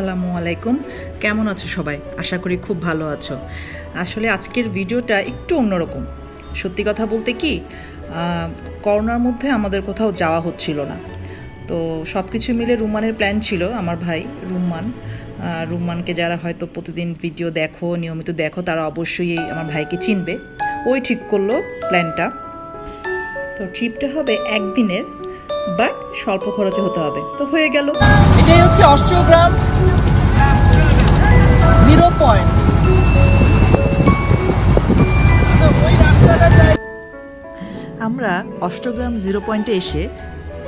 আসসালামু আলাইকুম। কেমন আছো সবাই? আশা করি খুব ভালো আছো। আসলে আজকের ভিডিওটা একটু অন্যরকম। সত্যি কথা বলতে কি করোনার মধ্যে আমাদের কোথাও যাওয়া হচ্ছিল না। তো সব কিছু মিলে রুমানের প্ল্যান ছিল আমার ভাই রুম্মান আহ, রুম্মানকে যারা হয়তো প্রতিদিন ভিডিও দেখো নিয়মিত দেখো তারা অবশ্যই আমার ভাইকে চিনবে। ওই ঠিক করল প্ল্যানটা তো ট্রিপটা হবে একদিনের বাট স্বল্প খরচে হতে হবে। তো হয়ে গেল। এটাই হচ্ছে অষ্টগ্রাম। অষ্টগ্রাম জিরো পয়েন্টে এসে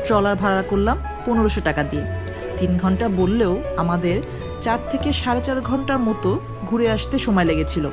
ট্রলার ভাড়া করলাম পনেরোশো টাকা দিয়ে। তিন ঘণ্টা বললেও আমাদের চার থেকে সাড়ে চার ঘণ্টার মতো ঘুরে আসতে সময় লেগেছিল।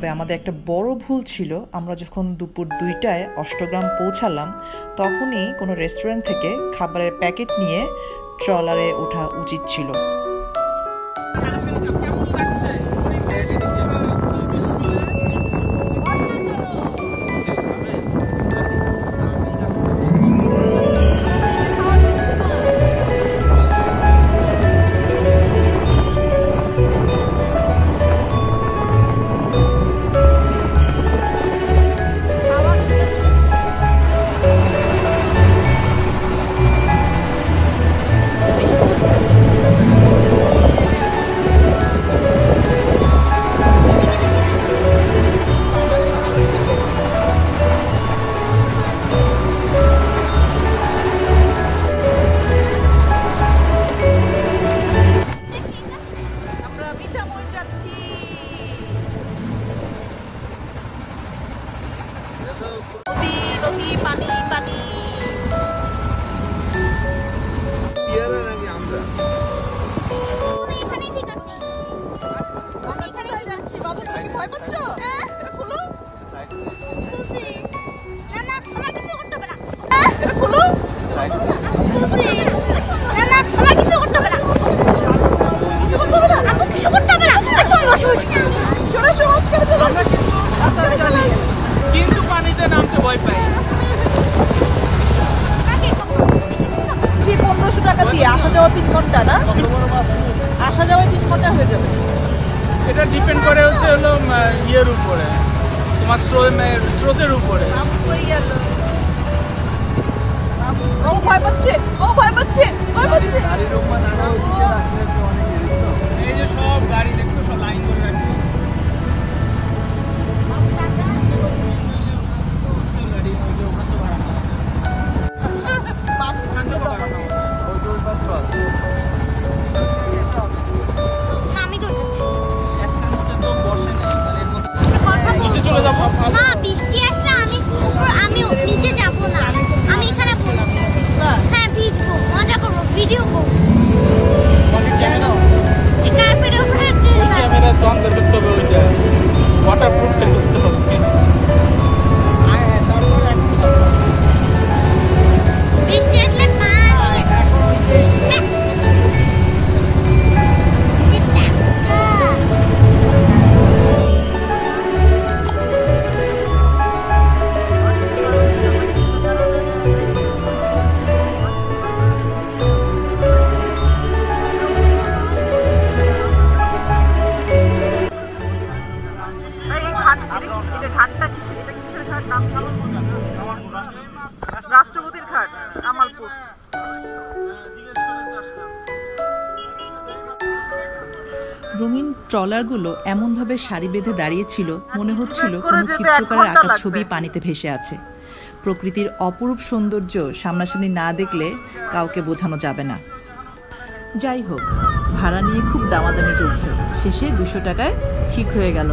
তবে আমাদের একটা বড় ভুল ছিল। আমরা যখন দুপুর দুইটায় অষ্টগ্রাম পৌঁছালাম, তখনই কোনো রেস্টুরেন্ট থেকে খাবারের প্যাকেট নিয়ে ট্রলারে ওঠা উচিত ছিল। কি ভয় পাচ্ছ? এটা খুলো এটা খুলো চলে। মাঝখানে চলে কিন্তু পানিতে নামতে ভয় পাই। পনেরোশো টাকা দিয়ে। আসা যাওয়া তিন ঘণ্টা না? আসা যাওয়া তিন ঘণ্টা হয়ে যাবে। এটা ডিপেন্ড করে হচ্ছে হলো ইয়ের উপরে তোমার স্রো- স্রোতের উপরে। ও ভয় পাচ্ছে ও ভয় পাচ্ছে ভয় পাচ্ছে। এই যে সব গাড়ি দেখছ সব লাইন করে ট্রলারগুলো এমনভাবে সারি বেঁধে দাঁড়িয়েছিল মনে হচ্ছিল কোনো চিত্রকারের আঁকা ছবি পানিতে ভেসে আছে। প্রকৃতির অপরূপ সৌন্দর্য সামনাসামনি না দেখলে কাউকে বোঝানো যাবে না। যাই হোক ভাড়া নিয়ে খুব দামাদামি চলছে। শেষে দুশো টাকায় ঠিক হয়ে গেল।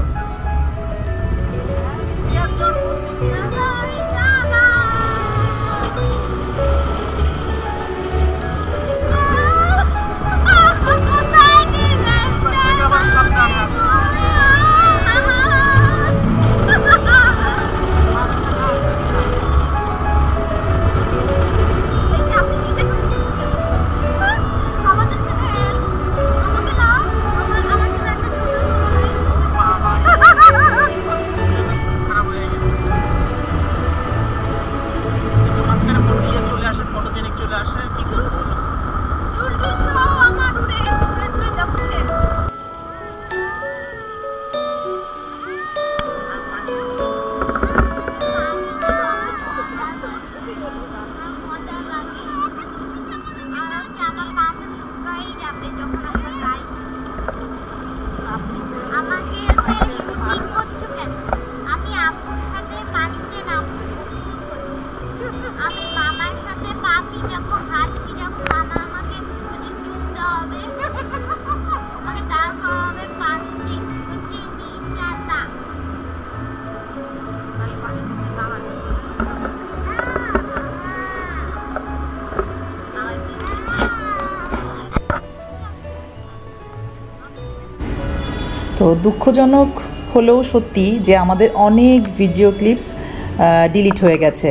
দুঃখজনক হলেও সত্যি যে আমাদের অনেক ভিডিও ক্লিপস ডিলিট হয়ে গেছে।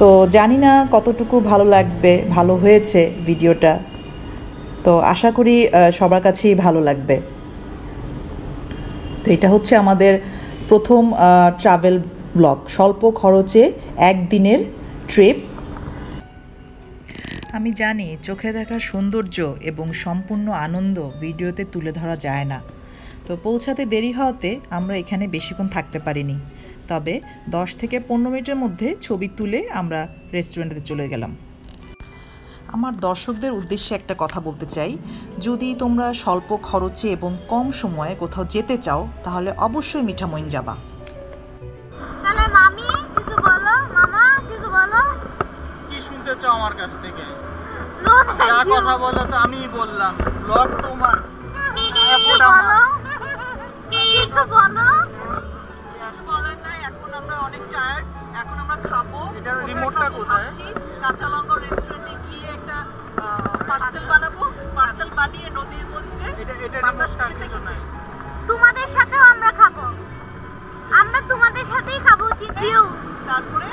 তো জানি না কতটুকু ভালো লাগবে, ভালো হয়েছে ভিডিওটা তো আশা করি সবার কাছেই ভালো লাগবে। তো এটা হচ্ছে আমাদের প্রথম ট্রাভেল ব্লগ স্বল্প খরচে একদিনের ট্রিপ আমি জানি চোখে দেখা সৌন্দর্য এবং সম্পূর্ণ আনন্দ ভিডিওতে তুলে ধরা যায় না। তো পৌঁছাতে দেরি হওয়াতে আমরা এখানে বেশিক্ষণ থাকতে পারিনি। তবে দশ থেকে পনেরো মিনিটের মধ্যে ছবি তুলে আমরা রেস্টুরেন্টে চলে গেলাম। আমার দর্শকদের উদ্দেশ্যে একটা কথা বলতে চাই। যদি তোমরা স্বল্প খরচে এবং কম সময়ে কোথাও যেতে চাও তাহলে অবশ্যই মিঠামইন যাবা। তাহলে মামি কিছু বলো। মামা কিছু বলো। কি শুনতে চাও আমার কাছ থেকে? যা কথা বলো। তো আমিই বললাম। ব্লগ তোমার। কিছু বলো। কিছু বলার নাই এখন আমরা অনেক টায়ার্ড এখন আমরা খাব। এটার রিমোটটা কোথায়? ভাবছি কাঁচালঙ্গা রেস্টুরেন্টে গিয়ে একটা পার্সেল বানাবো পার্সেল বানিয়ে নদীর মধ্যে এটা এটা রিমোটটা কিছু নাই তোমাদের সাথেও আমরা খাব। আমরা তোমাদের সাথেই খাব চিচিউ তারপরে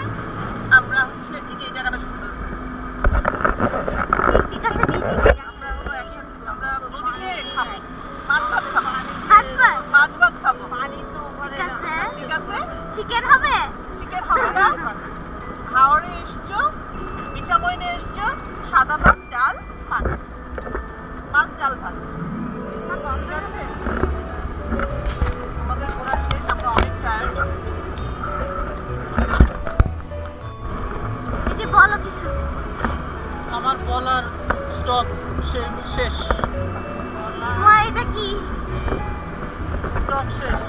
শেষ। এটা কি? স্টক শেষ।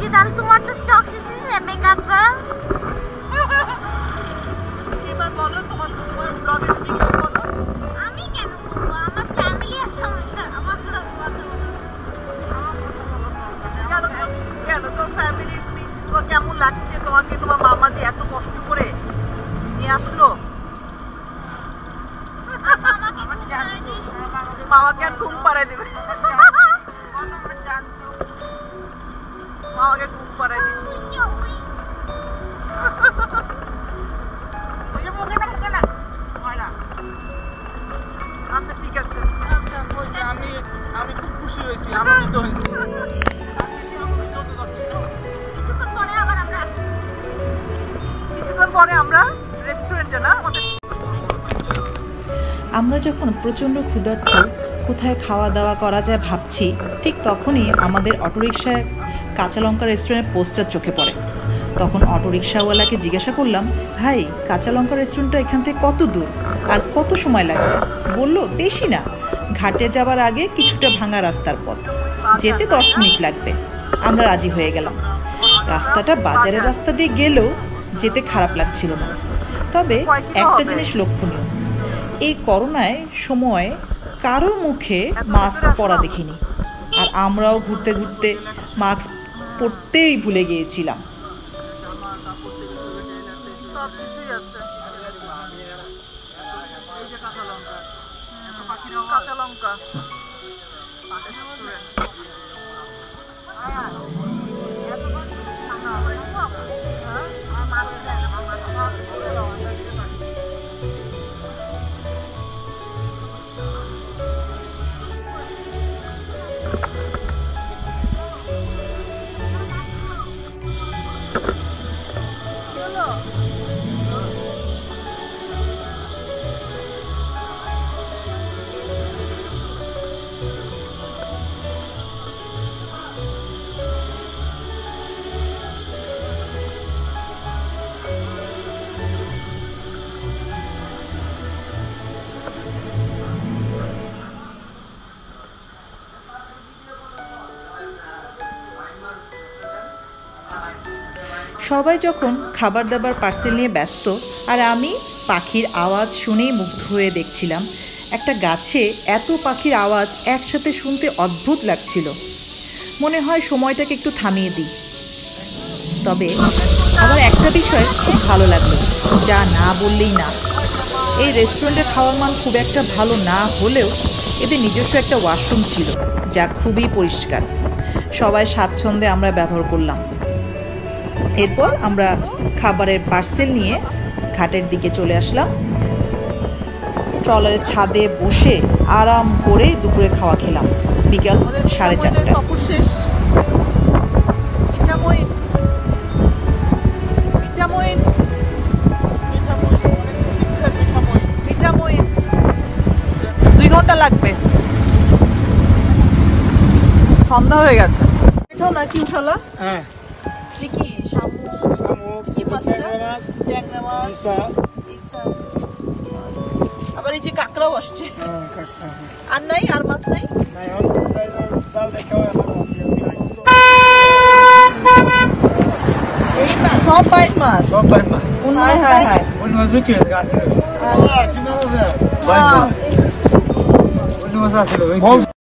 যে তাহলে তোমার তো স্টক শেষ হয়েছে মেকআপ করা। এবার বলো তোমার তোমার ব্লগে তুমি কিছু বলো। আমি কেন বলব? আমার ফ্যামিলি আর সমস্যা আমার তো কেন তোমার- কেন তোর ফ্যামিলি তুমি তোমার কেমন লাগছে? তোমাকে তোমার মামা যে এত কষ্ট করে নিয়ে আসলো? মামাকে আর ঘুম দেবে। মামাকে ঘুম দেবে। আচ্ছা ঠিক আছে। আচ্ছা হয়েছে। আমি আমি খুব খুশি হয়েছি। আমি পরে আমরা আমরা যখন প্রচণ্ড ক্ষুধার্ত, কোথায় খাওয়া দাওয়া করা যায় ভাবছি, ঠিক তখনই আমাদের অটোরিকশায় কাঁচা লঙ্কা রেস্টুরেন্টের পোস্টার চোখে পড়ে। তখন অটোরিকশাওয়ালাকে জিজ্ঞাসা করলাম, ভাই, কাঁচা লঙ্কা রেস্টুরেন্টটা এখান থেকে কত দূর? আর কত সময় লাগবে? বলল, বেশি না। ঘাটে যাবার আগে কিছুটা ভাঙা রাস্তার পথ। যেতে দশ মিনিট লাগবে। আমরা রাজি হয়ে গেলাম। রাস্তাটা বাজারের রাস্তা দিয়ে গেলেও যেতে খারাপ লাগছিল না। তবে একটা জিনিস লক্ষণীয় এই করোনায় সময় কারও মুখে মাস্ক পরা দেখিনি। আর আমরাও ঘুরতে ঘুরতে মাস্ক পরতেই ভুলে গিয়েছিলাম। সবাই যখন খাবার দাবার পার্সেল নিয়ে ব্যস্ত, আর আমি পাখির আওয়াজ শুনেই মুগ্ধ হয়ে দেখছিলাম, একটা গাছে এত পাখির আওয়াজ একসাথে শুনতে অদ্ভুত লাগছিল। মনে হয় সময়টাকে একটু থামিয়ে দিই। তবে আমার একটা বিষয় খুব ভালো লাগল, যা না বললেই না। এই রেস্টুরেন্টের খাওয়ার মান খুব একটা ভালো না হলেও এদের নিজস্ব একটা ওয়াশরুম ছিল, যা খুবই পরিষ্কার। সবাই স্বাচ্ছন্দ্যে আমরা ব্যবহার করলাম। এরপর আমরা খাবারের পার্সেল নিয়ে ঘাটের দিকে চলে আসলাম। ট্রলারের ছাদে বসে আরাম করে দুপুরে খাওয়া খেলাম। বিকাল সাড়ে চারটা। দুই ঘণ্টা লাগবে। সন্ধ্যা হয়ে গেছে। এটাও না উঠালা হ্যাঁ। মাছ। মাছ। আবার এই যে কাঁকড়াও আসছে। হ্যাঁ আর নাই? আর মাছ নাই? নাই এখন জাল দেখে সব বাইট মাছ। সব পাই মাছ। হায় হায় হায়। অন্য মাছ বিক্রি হয়েছে গাছ অন্য মাছ আসলে